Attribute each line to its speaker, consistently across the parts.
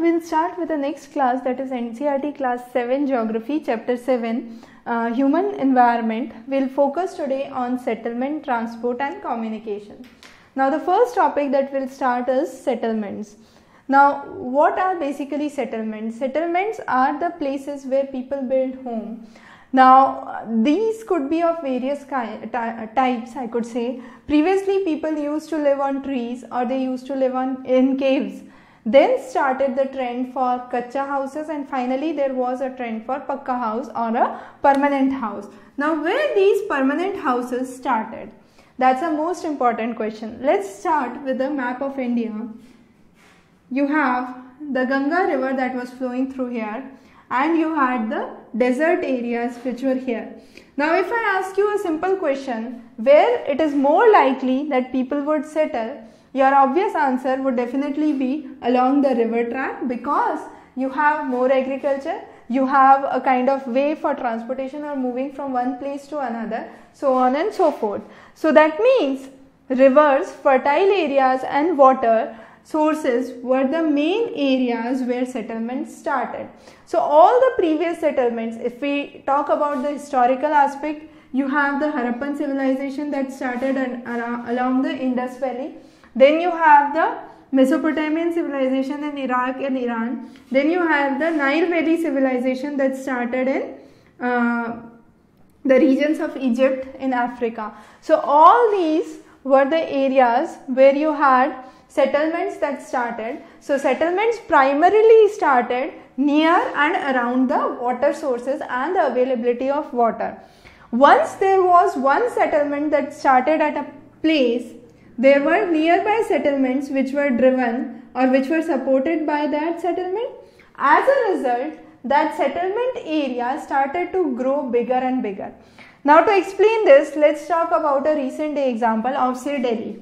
Speaker 1: we'll start with the next class that is NCERT class 7 geography chapter 7 uh, human environment. We'll focus today on settlement, transport and communication. Now the first topic that we'll start is settlements. Now what are basically settlements? Settlements are the places where people build home. Now these could be of various types I could say. Previously people used to live on trees or they used to live on in caves then started the trend for kacha houses and finally there was a trend for pakka house or a permanent house. Now where these permanent houses started? That's a most important question. Let's start with the map of India. You have the Ganga river that was flowing through here and you had the desert areas which were here. Now if I ask you a simple question where it is more likely that people would settle your obvious answer would definitely be along the river track because you have more agriculture, you have a kind of way for transportation or moving from one place to another, so on and so forth. So that means rivers, fertile areas and water sources were the main areas where settlements started. So all the previous settlements, if we talk about the historical aspect, you have the Harappan civilization that started along the Indus Valley then you have the Mesopotamian civilization in Iraq and Iran. Then you have the Nile Valley civilization that started in uh, the regions of Egypt in Africa. So all these were the areas where you had settlements that started. So settlements primarily started near and around the water sources and the availability of water. Once there was one settlement that started at a place there were nearby settlements which were driven or which were supported by that settlement. As a result, that settlement area started to grow bigger and bigger. Now to explain this, let's talk about a recent day example of say Delhi.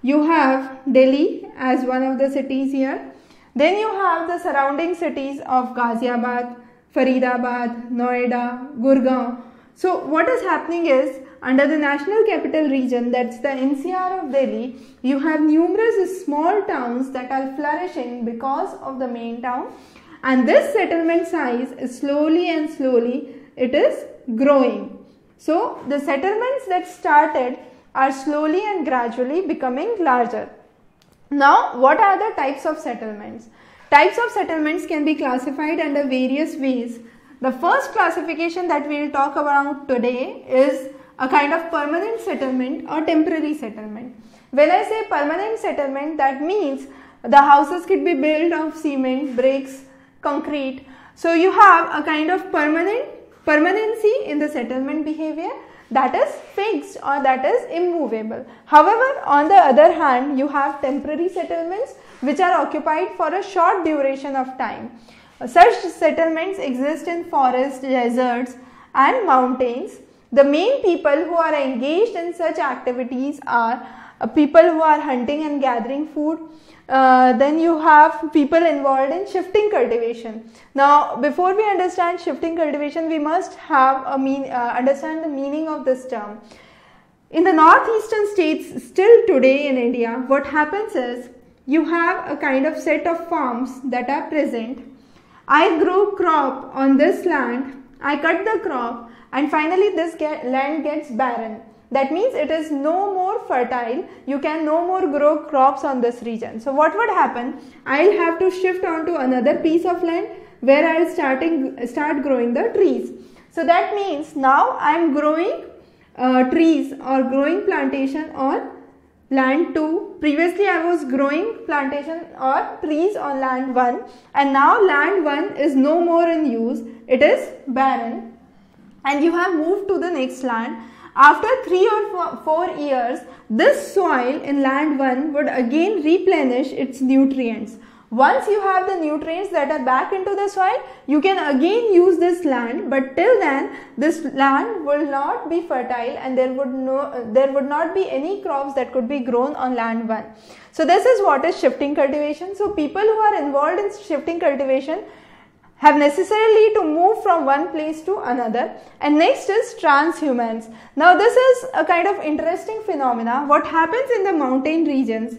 Speaker 1: You have Delhi as one of the cities here. Then you have the surrounding cities of Ghaziabad, Faridabad, Noida, Gurgaon. So what is happening is under the National Capital Region, that's the NCR of Delhi, you have numerous small towns that are flourishing because of the main town. And this settlement size is slowly and slowly, it is growing. So the settlements that started are slowly and gradually becoming larger. Now, what are the types of settlements? Types of settlements can be classified under various ways. The first classification that we will talk about today is a kind of permanent settlement or temporary settlement. When I say permanent settlement, that means the houses could be built of cement, bricks, concrete. So you have a kind of permanent permanency in the settlement behavior that is fixed or that is immovable. However, on the other hand, you have temporary settlements which are occupied for a short duration of time. Such settlements exist in forests, deserts and mountains the main people who are engaged in such activities are uh, people who are hunting and gathering food. Uh, then you have people involved in shifting cultivation. Now, before we understand shifting cultivation, we must have a mean, uh, understand the meaning of this term. In the northeastern states, still today in India, what happens is you have a kind of set of farms that are present. I grow crop on this land. I cut the crop and finally this get, land gets barren. That means it is no more fertile. You can no more grow crops on this region. So what would happen? I'll have to shift on to another piece of land where I'll starting start growing the trees. So that means now I'm growing uh, trees or growing plantation on land 2. Previously I was growing plantation or trees on land 1 and now land 1 is no more in use. It is barren and you have moved to the next land. After 3 or 4 years, this soil in land 1 would again replenish its nutrients. Once you have the nutrients that are back into the soil, you can again use this land but till then this land will not be fertile and there would no there would not be any crops that could be grown on land 1. So this is what is shifting cultivation. So people who are involved in shifting cultivation have necessarily to move from one place to another and next is transhumance. Now this is a kind of interesting phenomena. What happens in the mountain regions?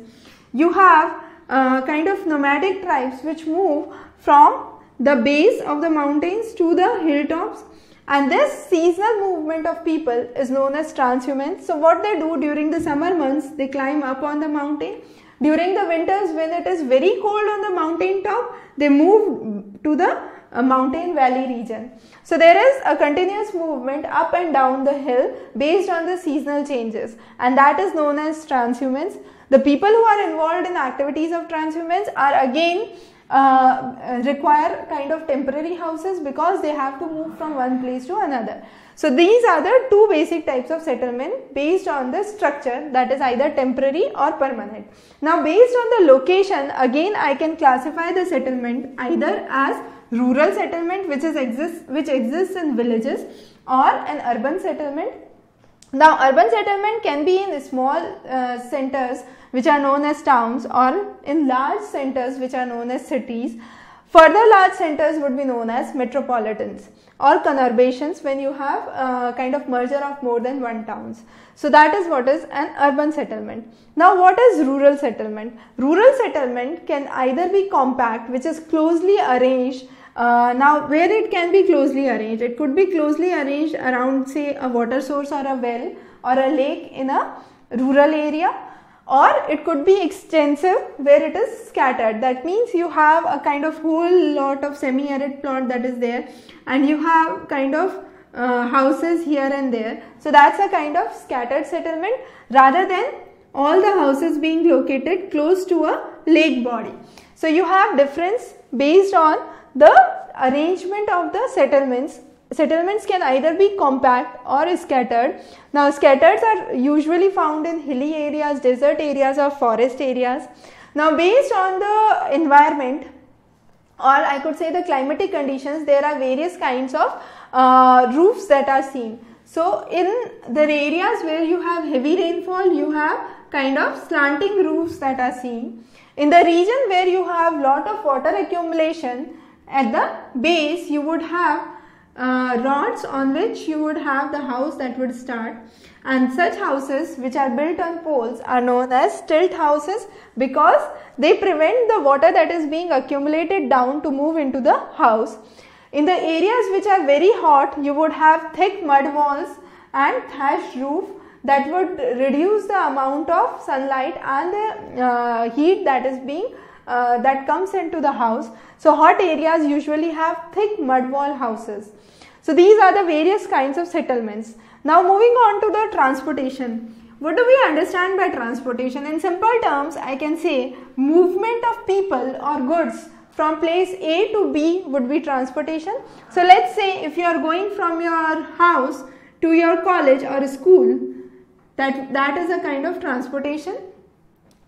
Speaker 1: You have uh, kind of nomadic tribes which move from the base of the mountains to the hilltops and this seasonal movement of people is known as transhumance. So what they do during the summer months, they climb up on the mountain. During the winters when it is very cold on the mountain top, they move to the uh, mountain valley region. So there is a continuous movement up and down the hill based on the seasonal changes and that is known as transhumance. The people who are involved in activities of transhumance are again uh, require kind of temporary houses because they have to move from one place to another. So these are the two basic types of settlement based on the structure that is either temporary or permanent. Now based on the location again I can classify the settlement either as rural settlement which is exists which exists in villages or an urban settlement. Now urban settlement can be in small uh, centers which are known as towns or in large centers which are known as cities. Further large centers would be known as metropolitans or conurbations when you have a kind of merger of more than one towns. So that is what is an urban settlement. Now what is rural settlement? Rural settlement can either be compact which is closely arranged uh, now where it can be closely arranged, it could be closely arranged around say a water source or a well or a lake in a rural area or it could be extensive where it is scattered. That means you have a kind of whole lot of semi-arid plot that is there and you have kind of uh, houses here and there. So that's a kind of scattered settlement rather than all the houses being located close to a lake body. So you have difference based on the arrangement of the settlements settlements can either be compact or scattered. Now scattered are usually found in hilly areas, desert areas or forest areas. Now based on the environment or I could say the climatic conditions there are various kinds of uh, roofs that are seen. So in the areas where you have heavy rainfall you have kind of slanting roofs that are seen. In the region where you have lot of water accumulation at the base you would have uh, rods on which you would have the house that would start and such houses which are built on poles are known as stilt houses because they prevent the water that is being accumulated down to move into the house. In the areas which are very hot you would have thick mud walls and thatched roof that would reduce the amount of sunlight and the uh, heat that is being uh, that comes into the house. So hot areas usually have thick mud wall houses. So these are the various kinds of settlements. Now moving on to the transportation. What do we understand by transportation? In simple terms, I can say movement of people or goods from place A to B would be transportation. So let's say if you are going from your house to your college or school, that, that is a kind of transportation.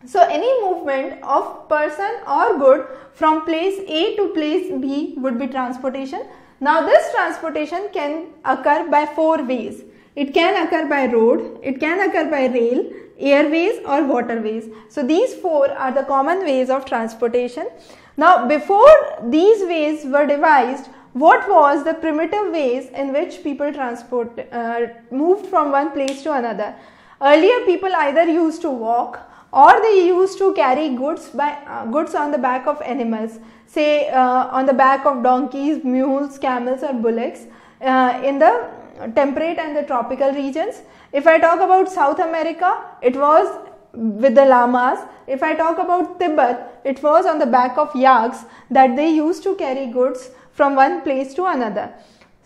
Speaker 1: So any movement of person or good from place A to place B would be transportation. Now this transportation can occur by four ways. It can occur by road, it can occur by rail, airways or waterways. So these four are the common ways of transportation. Now before these ways were devised, what was the primitive ways in which people transport uh, moved from one place to another? Earlier people either used to walk or they used to carry goods by uh, goods on the back of animals say uh, on the back of donkeys, mules, camels or bullocks uh, in the temperate and the tropical regions. If I talk about South America, it was with the llamas. If I talk about Tibet, it was on the back of yaks that they used to carry goods from one place to another.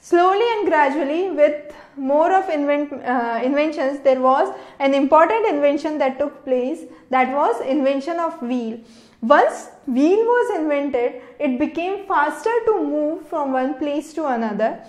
Speaker 1: Slowly and gradually with more of invent, uh, inventions, there was an important invention that took place that was invention of wheel. Once wheel was invented, it became faster to move from one place to another.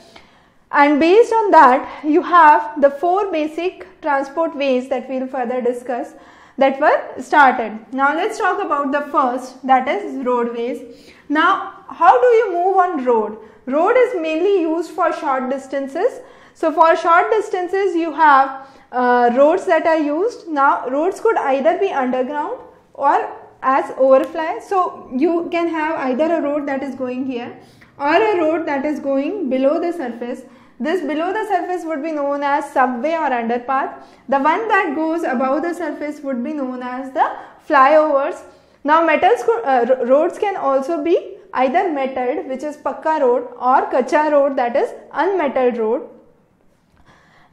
Speaker 1: And based on that, you have the four basic transport ways that we will further discuss that were started. Now let's talk about the first that is roadways. Now how do you move on road? Road is mainly used for short distances. So for short distances you have uh, roads that are used. Now roads could either be underground or as overfly. So you can have either a road that is going here or a road that is going below the surface. This below the surface would be known as subway or underpath. The one that goes above the surface would be known as the flyovers. Now metals uh, roads can also be either metalled which is pakka road or kacha road that is unmetalled road.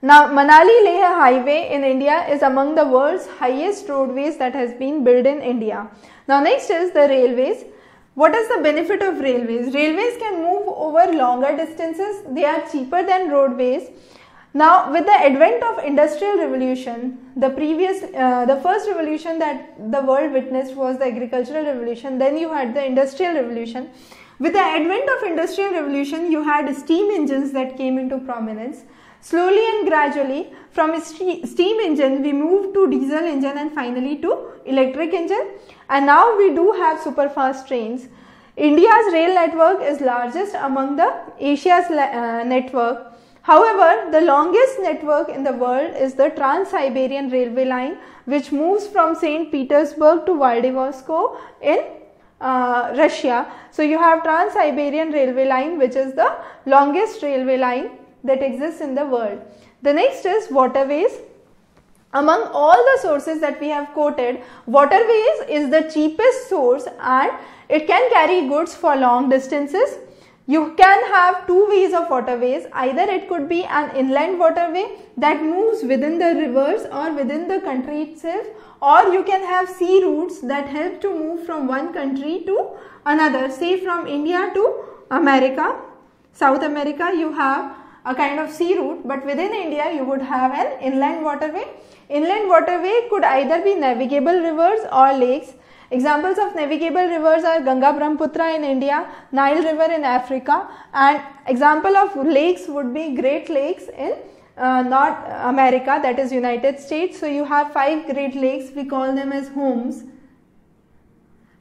Speaker 1: Now Manali Leh highway in India is among the world's highest roadways that has been built in India. Now next is the railways. What is the benefit of railways? Railways can move over longer distances. They are cheaper than roadways. Now with the advent of industrial revolution, the previous, uh, the first revolution that the world witnessed was the agricultural revolution. Then you had the industrial revolution. With the advent of industrial revolution, you had steam engines that came into prominence. Slowly and gradually from steam engine we moved to diesel engine and finally to electric engine and now we do have super fast trains. India's rail network is largest among the Asia's uh, network. However, the longest network in the world is the Trans-Siberian Railway line which moves from St. Petersburg to Vladivostok in uh, Russia. So, you have Trans-Siberian Railway line which is the longest railway line that exists in the world. The next is waterways. Among all the sources that we have quoted, waterways is the cheapest source and it can carry goods for long distances. You can have two ways of waterways. Either it could be an inland waterway that moves within the rivers or within the country itself or you can have sea routes that help to move from one country to another say from India to America. South America you have a kind of sea route but within India you would have an inland waterway. Inland waterway could either be navigable rivers or lakes. Examples of navigable rivers are Ganga Brahmaputra in India, Nile river in Africa and example of lakes would be Great Lakes in uh, North America that is United States. So you have five Great Lakes we call them as homes.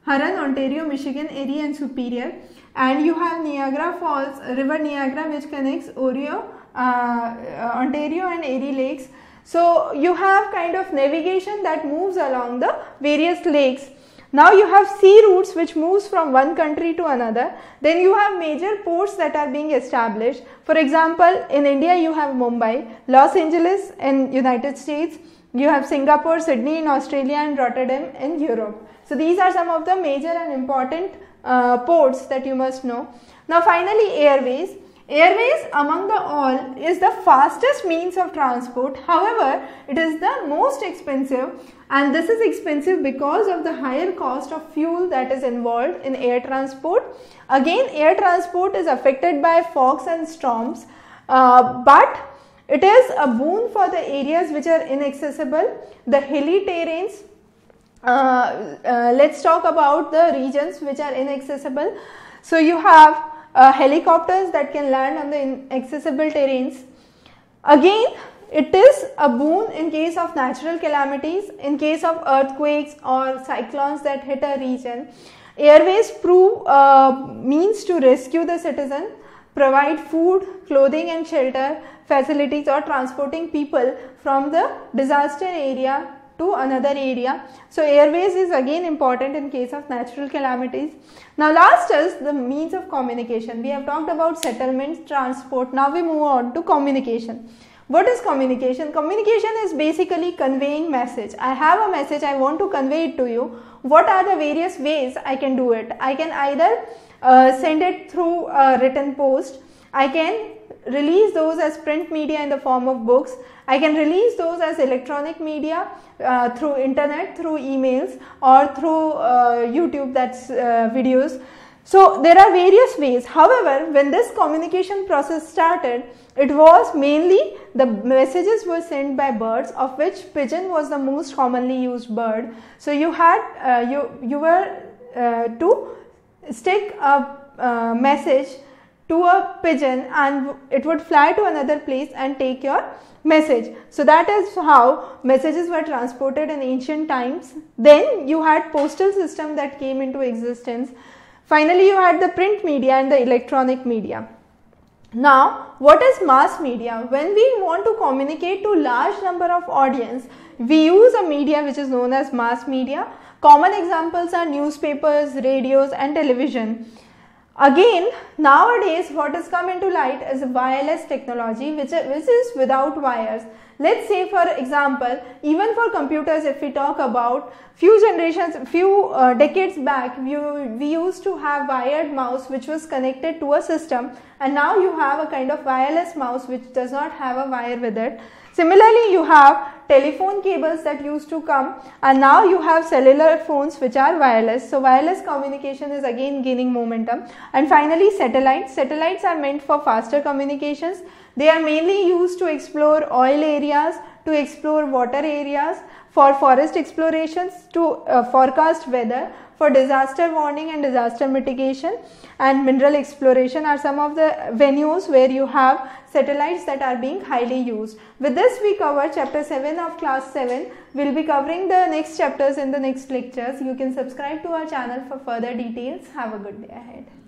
Speaker 1: Huron, Ontario, Michigan, Erie and Superior and you have Niagara Falls, River Niagara which connects Oreo, uh, uh, Ontario and Erie Lakes. So you have kind of navigation that moves along the various lakes. Now you have sea routes which moves from one country to another. Then you have major ports that are being established. For example, in India you have Mumbai, Los Angeles in United States, you have Singapore, Sydney in Australia and Rotterdam in Europe. So these are some of the major and important uh, ports that you must know. Now finally airways. Airways among the all is the fastest means of transport. However, it is the most expensive and this is expensive because of the higher cost of fuel that is involved in air transport. Again, air transport is affected by fogs and storms, uh, but it is a boon for the areas which are inaccessible, the hilly terrains, let's talk about the regions which are inaccessible. So you have uh, helicopters that can land on the inaccessible terrains. Again, it is a boon in case of natural calamities, in case of earthquakes or cyclones that hit a region. Airways prove uh, means to rescue the citizen, provide food, clothing and shelter facilities or transporting people from the disaster area to another area. So airways is again important in case of natural calamities. Now last is the means of communication. We have talked about settlements, transport. Now we move on to communication. What is communication? Communication is basically conveying message. I have a message, I want to convey it to you. What are the various ways I can do it? I can either uh, send it through a written post. I can release those as print media in the form of books. I can release those as electronic media uh, through internet, through emails or through uh, YouTube that's uh, videos. So there are various ways. However, when this communication process started, it was mainly the messages were sent by birds of which pigeon was the most commonly used bird. So you had uh, you you were uh, to stick a uh, message to a pigeon and it would fly to another place and take your message. So that is how messages were transported in ancient times. Then you had postal system that came into existence. Finally, you had the print media and the electronic media. Now, what is mass media? When we want to communicate to large number of audience, we use a media which is known as mass media. Common examples are newspapers, radios and television. Again, nowadays what has come into light is a wireless technology which, which is without wires. Let's say for example, even for computers if we talk about few generations, few uh, decades back, we, we used to have wired mouse which was connected to a system and now you have a kind of wireless mouse which does not have a wire with it. Similarly, you have telephone cables that used to come and now you have cellular phones which are wireless. So, wireless communication is again gaining momentum. And finally, satellites. Satellites are meant for faster communications. They are mainly used to explore oil areas, to explore water areas, for forest explorations, to uh, forecast weather, for disaster warning and disaster mitigation and mineral exploration are some of the venues where you have satellites that are being highly used. With this we cover chapter 7 of class 7. We will be covering the next chapters in the next lectures. You can subscribe to our channel for further details. Have a good day ahead.